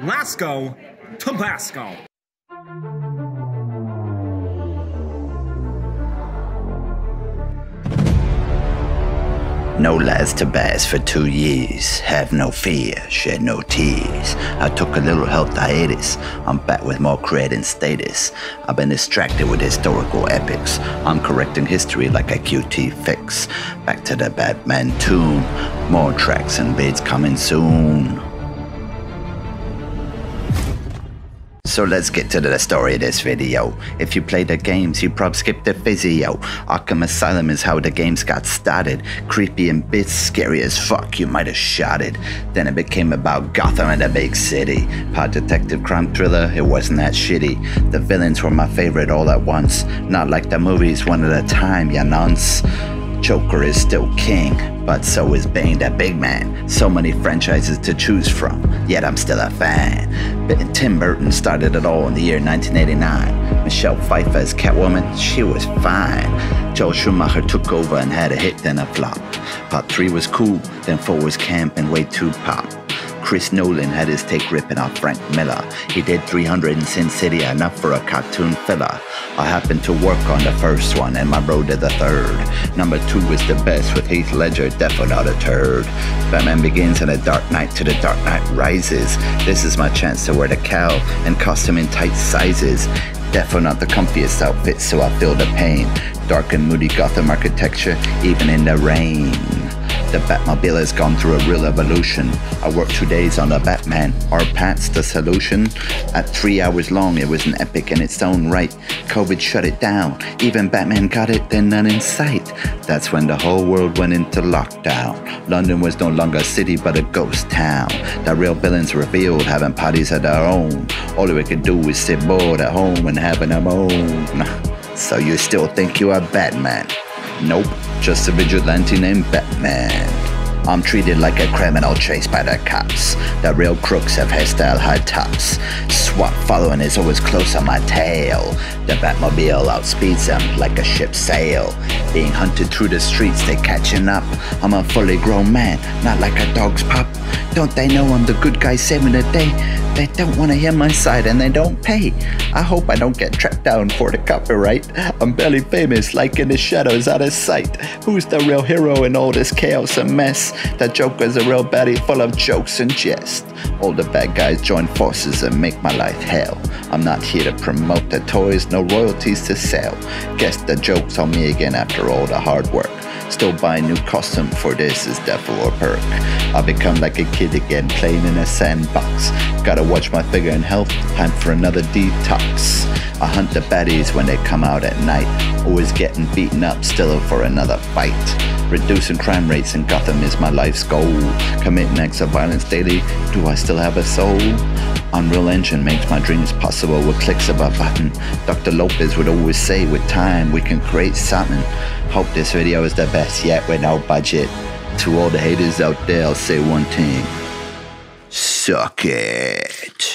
Let's go Tabasco. No Laz Tobaz for two years. Have no fear, shed no tears. I took a little health hiatus. I'm back with more cred and status. I've been distracted with historical epics. I'm correcting history like a QT fix. Back to the Badman tune. More tracks and bids coming soon. So let's get to the story of this video. If you play the games, you probably skipped the physio. Arkham Asylum is how the games got started. Creepy and bits scary as fuck, you might have shot it. Then it became about Gotham and the big city. Part detective crime thriller, it wasn't that shitty. The villains were my favorite all at once. Not like the movies, one at a time, ya nonce. Joker is still king, but so is Bane the big man. So many franchises to choose from, yet I'm still a fan. But Tim Burton started it all in the year 1989. Michelle Pfeiffer as Catwoman, she was fine. Joel Schumacher took over and had a hit then a flop. Part 3 was cool, then 4 was camp and way too pop. Chris Nolan had his take ripping off Frank Miller. He did 300 in Sin City, enough for a cartoon filler. I happened to work on the first one and my road to the third. Number two was the best with Heath Ledger, definitely not a turd. Batman Begins and a Dark Knight to the Dark Knight Rises. This is my chance to wear the cowl and costume in tight sizes. Definitely not the comfiest outfit, so I feel the pain. Dark and moody Gotham architecture, even in the rain. The Batmobile has gone through a real evolution. I worked two days on the Batman. Our pants the solution? At three hours long, it was an epic in its own right. COVID shut it down. Even Batman got it, then none in sight. That's when the whole world went into lockdown. London was no longer a city, but a ghost town. The real villains revealed, having parties of their own. All we could do was sit bored at home and having a moan. So you still think you are Batman? Nope, just a vigilante named Batman. I'm treated like a criminal chased by the cops. The real crooks have hairstyle high tops. SWAT following is always close on my tail. The Batmobile outspeeds them like a ship's sail. Being hunted through the streets, they catching up. I'm a fully grown man, not like a dog's pup. Don't they know I'm the good guy saving the day? They don't want to hear my side and they don't pay. I hope I don't get tracked down for the copyright. I'm barely famous, like in the shadows out of sight. Who's the real hero in all this chaos and mess? The Joker's a real baddie full of jokes and jest. All the bad guys join forces and make my life hell. I'm not here to promote the toys, no royalties to sell. Guess the joke's on me again after all the hard work. Still buying new costume for this is devil or perk. I become like a kid again, playing in a sandbox. Gotta watch my figure and health, time for another detox. I hunt the baddies when they come out at night. Always getting beaten up, still for another fight. Reducing crime rates in Gotham is my life's goal. Committing acts of violence daily, do I still have a soul? Unreal Engine makes my dreams possible with clicks of a button. Dr. Lopez would always say, with time, we can create something. Hope this video is the best yet with no budget. To all the haters out there, I'll say one thing. Suck it.